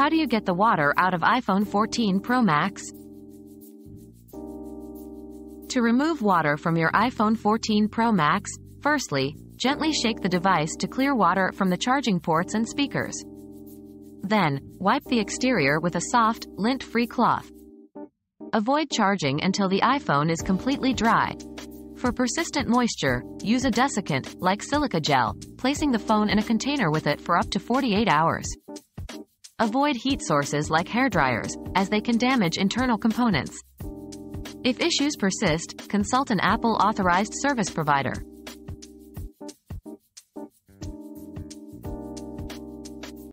How do you get the water out of iPhone 14 Pro Max? To remove water from your iPhone 14 Pro Max, firstly, gently shake the device to clear water from the charging ports and speakers. Then, wipe the exterior with a soft, lint-free cloth. Avoid charging until the iPhone is completely dry. For persistent moisture, use a desiccant, like silica gel, placing the phone in a container with it for up to 48 hours. Avoid heat sources like hair dryers, as they can damage internal components. If issues persist, consult an Apple authorized service provider.